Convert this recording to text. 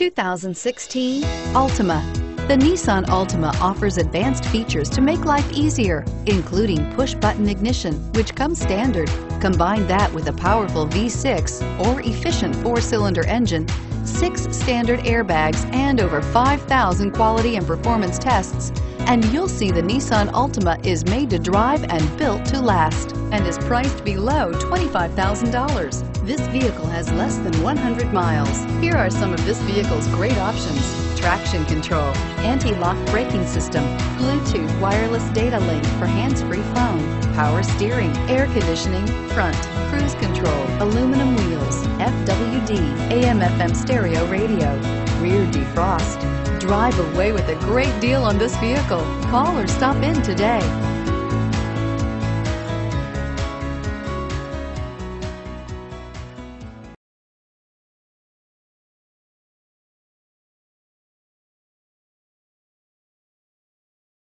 2016 Altima. The Nissan Altima offers advanced features to make life easier, including push-button ignition, which comes standard. Combine that with a powerful V6 or efficient four-cylinder engine, six standard airbags, and over 5,000 quality and performance tests, and you'll see the Nissan Altima is made to drive and built to last and is priced below $25,000. This vehicle has less than 100 miles. Here are some of this vehicle's great options. Traction control, anti-lock braking system, Bluetooth wireless data link for hands-free phone, power steering, air conditioning, front, cruise control, aluminum wheels, FWD, AM FM stereo radio, rear defrost. Drive away with a great deal on this vehicle. Call or stop in today.